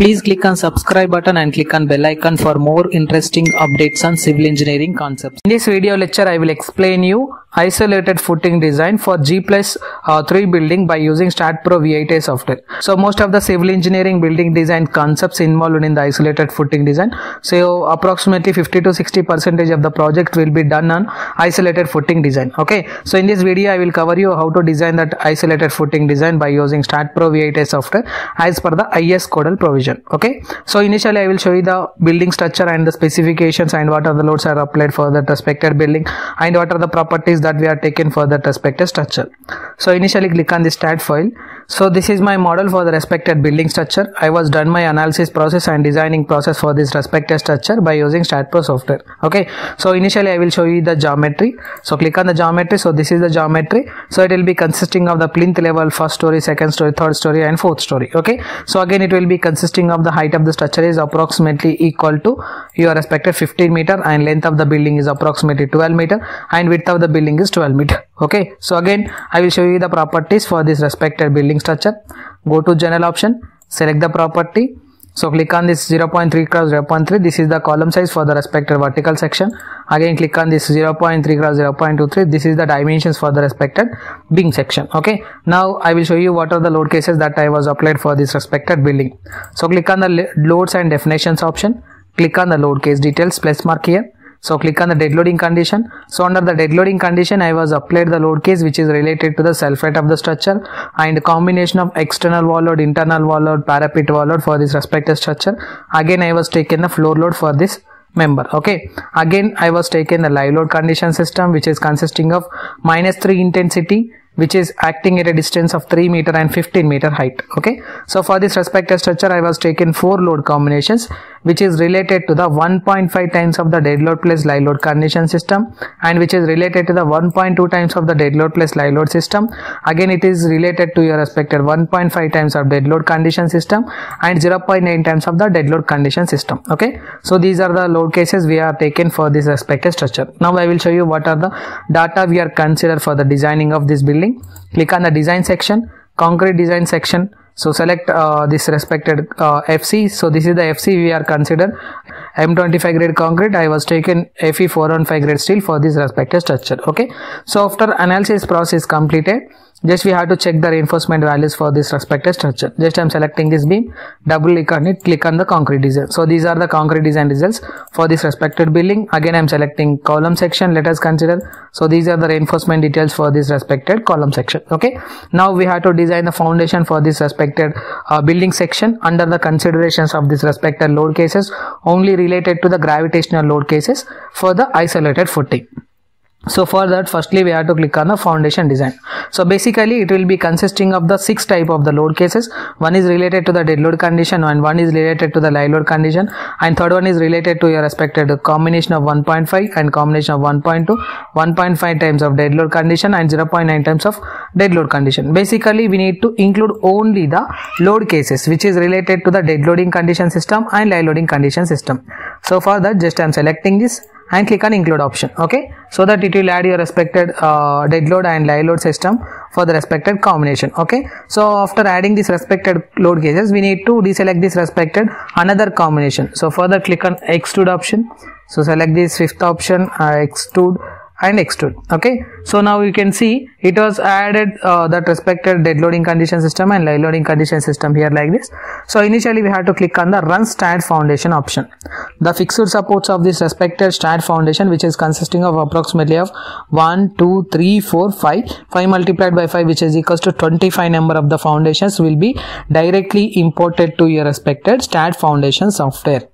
Please click on subscribe button and click on bell icon for more interesting updates on civil engineering concepts. In this video lecture, I will explain you isolated footing design for G plus uh, 3 building by using STAAD.Pro V8i software. So most of the civil engineering building design concepts involved in the isolated footing design. So approximately 50 to 60 percentage of the project will be done on isolated footing design. Okay. So in this video, I will cover you how to design that isolated footing design by using STAAD.Pro V8i software as per the IS codal provision. Okay. So initially, I will show you the building structure and the specifications and what are the loads are applied for that respected building and what are the properties that we are taken for that respected structure. So initially click on the STAAD file. So this is my model for the respected building structure. I was done my analysis process and designing process for this respected structure by using STAAD.Pro software. Okay. So initially I will show you the geometry. So click on the geometry. So this is the geometry. So it will be consisting of the plinth level, first story, second story, third story and fourth story. Okay. So again it will be consisting of the height of the structure is approximately equal to your respected 15 meter and length of the building is approximately 12 meter and width of the building is 12 meter okay so again i will show you the properties for this respected building structure. Go to general option. Select the property. So click on this 0.3 cross 0.3 this is the column size for the respected vertical section. Again click on this 0.3 cross 0.23 this is the dimensions for the respected beam section. Okay. Now i will show you what are the load cases that i was applied for this respected building. So click on the loads and definitions option. Click on the load case details. Plus mark here so click on the dead loading condition. So under the dead loading condition, I was applied the load case which is related to the self weight of the structure and combination of external wall load, internal wall load, parapet wall load for this respective structure. Again, I was taken the floor load for this member okay again i was taken the live load condition system which is consisting of minus 3 intensity which is acting at a distance of 3 meter and 15 meter height okay? So for this respective structure i was taken four load combinations which is related to the 1.5 times of the dead load plus live load condition system and which is related to the 1.2 times of the dead load plus live load system. Again it is related to your respected 1.5 times of dead load condition system and 0.9 times of the dead load condition system okay? So these are the load cases we are taken for this respective structure. Now i will show you what are the data we are considered for the designing of this building click on the design section concrete design section. So select uh, this respected uh, fc so this is the fc we are considered. M25 grade concrete. I was taken fe 415 grade steel for this respected structure. Okay? So after analysis process completed just we have to check the reinforcement values for this respective structure. Just i'm selecting this beam double click on it click on the concrete design. So these are the concrete design results for this respected building. Again i'm selecting column section let us consider. So these are the reinforcement details for this respected column section okay? Now we have to design the foundation for this respected uh, building section under the considerations of this respected load cases only related to the gravitational load cases for the isolated footing so for that firstly we have to click on the foundation design. So basically it will be consisting of the six type of the load cases. One is related to the dead load condition and one is related to the live load condition. And third one is related to your respected combination of 1.5 and combination of 1.2 1.5 times of dead load condition and 0.9 times of dead load condition. Basically we need to include only the load cases which is related to the dead loading condition system and live loading condition system. So for that just i am selecting this and click on include option okay? So that it will add your respected uh, dead load and live load system for the respected combination okay? So after adding this respected load cases we need to deselect this respected another combination. So further click on extrude option. So select this fifth option uh, extrude and extrude okay? So now you can see it was added uh, that respected dead loading condition system and live loading condition system here like this. So initially we have to click on the run STAAD Foundation option. The fixed supports of this respected STAAD Foundation which is consisting of approximately of 1 2 3 4 5 5 multiplied by 5 which is equals to 25 number of the foundations will be directly imported to your respected STAAD Foundation software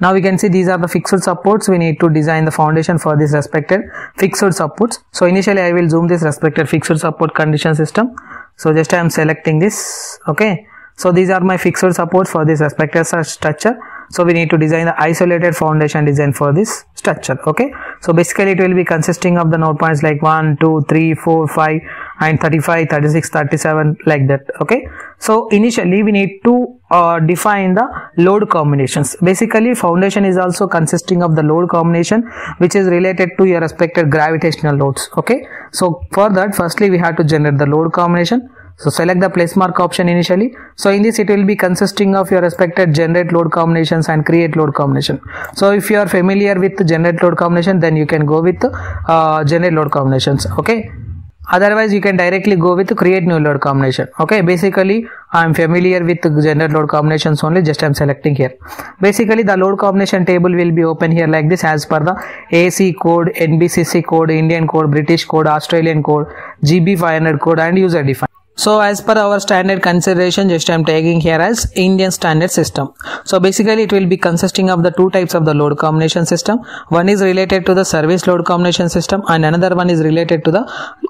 now we can see these are the fixed supports. We need to design the foundation for this respected fixed supports. So initially i will zoom this respected fixed support condition system. So just i am selecting this okay? So these are my fixed supports for this respected structure. So we need to design the isolated foundation design for this structure okay? So basically it will be consisting of the node points like 1 2 3 4 5 and 35 36 37 like that okay? So initially we need to uh, define the load combinations. Basically foundation is also consisting of the load combination which is related to your respected gravitational loads okay? So for that firstly we have to generate the load combination. So select the place mark option initially. So in this it will be consisting of your respected generate load combinations and create load combination. So if you are familiar with generate load combination then you can go with uh, generate load combinations okay otherwise you can directly go with create new load combination. Okay basically i'm familiar with generate load combinations only just i'm selecting here. Basically the load combination table will be open here like this as per the ac code nbcc code indian code british code australian code gb 500 code and user defined. So as per our standard consideration just i'm taking here as indian standard system. So basically it will be consisting of the two types of the load combination system. One is related to the service load combination system and another one is related to the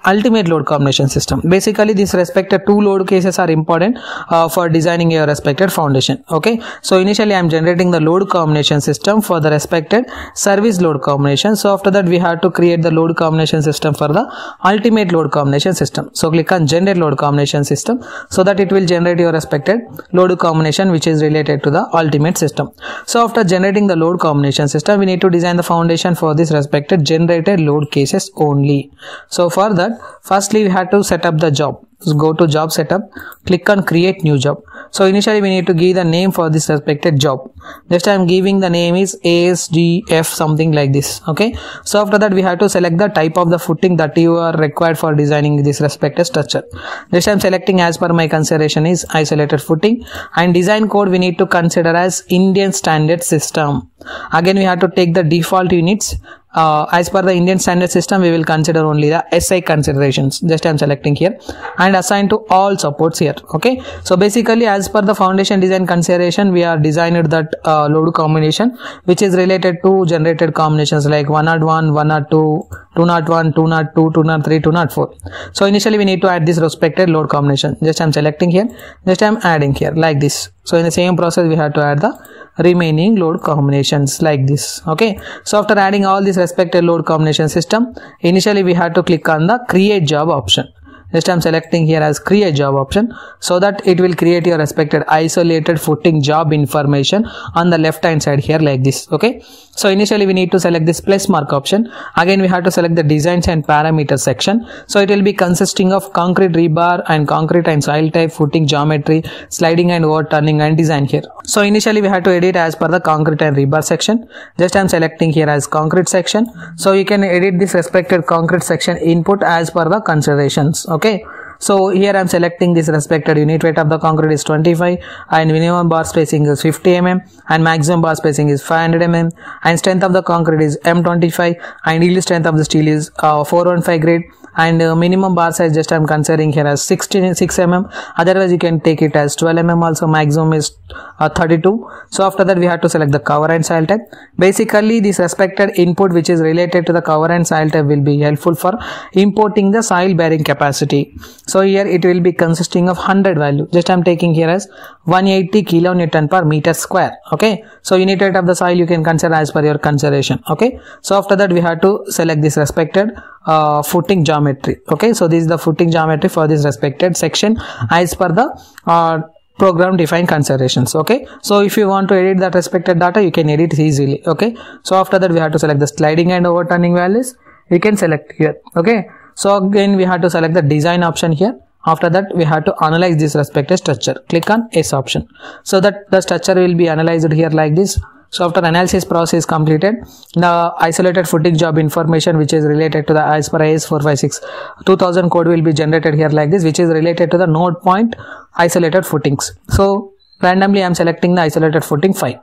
ultimate load combination system. Basically these respected two load cases are important uh, for designing your respected foundation. Okay? So initially i'm generating the load combination system for the respected service load combination. So after that we have to create the load combination system for the ultimate load combination system. So click on generate load combination system so that it will generate your respected load combination which is related to the ultimate system. So after generating the load combination system we need to design the foundation for this respected generated load cases only. So for that firstly we have to set up the job go to job setup click on create new job. So initially we need to give the name for this respected job. Just i'm giving the name is asdf something like this okay? So after that we have to select the type of the footing that you are required for designing this respected structure. Just i'm selecting as per my consideration is isolated footing. And design code we need to consider as indian standard system. Again we have to take the default units. Uh, as per the Indian standard system, we will consider only the SI considerations. Just I am selecting here. And assign to all supports here. Okay. So basically, as per the foundation design consideration, we are designed that uh, load combination which is related to generated combinations like 101, 102, 201, 202, 203, 204. So initially, we need to add this respected load combination. Just I am selecting here. Just I am adding here like this. So in the same process, we have to add the remaining load combinations like this okay so after adding all this respected load combination system initially we had to click on the create job option just I'm selecting here as create job option so that it will create your respected isolated footing job information on the left hand side here like this okay? So initially we need to select this plus mark option. Again we have to select the designs and parameters section. So it will be consisting of concrete rebar and concrete and soil type footing geometry sliding and overturning and design here. So initially we have to edit as per the concrete and rebar section. Just I'm selecting here as concrete section. So you can edit this respected concrete section input as per the considerations okay okay so here i'm selecting this respected unit weight of the concrete is 25 and minimum bar spacing is 50 mm and maximum bar spacing is 500 mm and strength of the concrete is m25 and yield strength of the steel is uh, 415 grade and uh, minimum bar size just i'm considering here as 16 6 mm. Otherwise you can take it as 12 mm also maximum is uh, 32 so after that we have to select the cover and soil type. Basically this respected input which is related to the cover and soil type will be helpful for importing the soil bearing capacity so here it will be consisting of 100 value. Just i'm taking here as 180 kilonewton per meter square. Okay? So unit weight of the soil you can consider as per your consideration. Okay? So after that we have to select this respected uh, footing geometry. Okay? So this is the footing geometry for this respected section as per the uh, program defined considerations. Okay? So if you want to edit that respected data you can edit easily. Okay? So after that we have to select the sliding and overturning values. You can select here. Okay so again we have to select the design option here. After that we have to analyze this respected structure. Click on s option. So that the structure will be analyzed here like this. So after analysis process completed, the isolated footing job information which is related to the as per IS 456 2000 code will be generated here like this which is related to the node point isolated footings. So randomly I am selecting the isolated footing 5.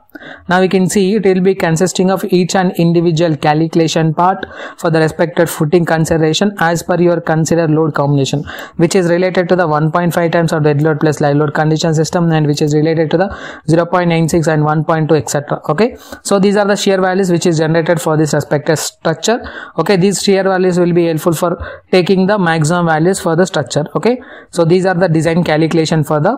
Now we can see it will be consisting of each and individual calculation part for the respected footing consideration as per your considered load combination which is related to the 1.5 times of dead load plus live load condition system and which is related to the 0.96 and 1.2 etc okay? So these are the shear values which is generated for this respected structure. Okay? These shear values will be helpful for taking the maximum values for the structure. Okay? So these are the design calculation for the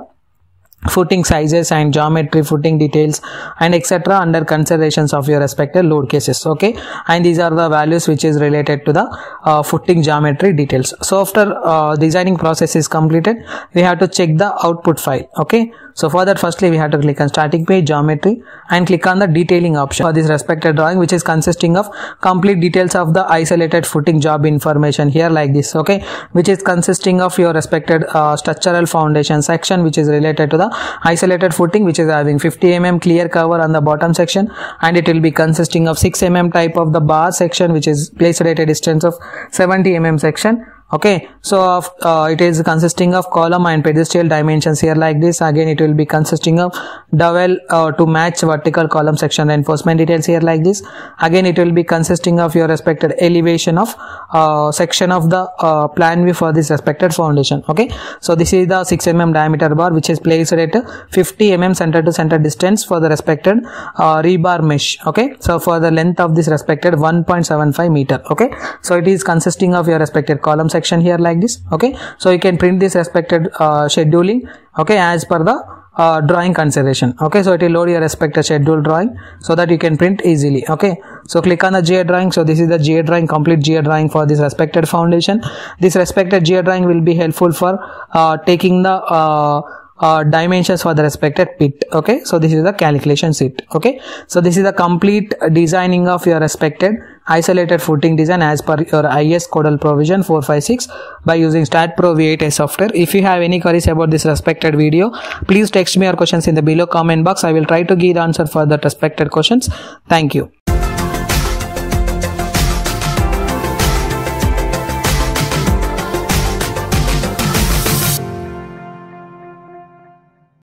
footing sizes and geometry footing details and etc under considerations of your respective load cases okay? And these are the values which is related to the uh, footing geometry details. So after uh, designing process is completed we have to check the output file okay so for that firstly we have to click on static page geometry and click on the detailing option. For this respected drawing which is consisting of complete details of the isolated footing job information here like this okay? Which is consisting of your respected uh, structural foundation section which is related to the isolated footing which is having 50 mm clear cover on the bottom section and it will be consisting of 6 mm type of the bar section which is placed at a distance of 70 mm section okay so uh, it is consisting of column and pedestal dimensions. Here like this again it will be consisting of dowel uh, to match vertical column section reinforcement details here like this. Again it will be consisting of your respected elevation of uh, section of the uh, plan view for this respected foundation. Okay so this is the 6 mm diameter bar which is placed at 50 mm center to center distance for the respected uh, rebar mesh. Okay so for the length of this respected 1.75 meter. Okay so it is consisting of your respected column section section here like this okay? So you can print this respected uh, scheduling okay as per the uh, drawing consideration okay? So it will load your respected schedule drawing so that you can print easily okay? So click on the GA drawing. So this is the GA drawing complete GA drawing for this respected foundation. This respected GA drawing will be helpful for uh, taking the uh, uh, dimensions for the respected pit okay? So this is the calculation sheet okay? So this is the complete designing of your respected isolated footing design as per your IS codal provision 456 by using STAAD.Pro V8 software. If you have any queries about this respected video please text me your questions in the below comment box. I will try to give the answer for the respected questions. Thank you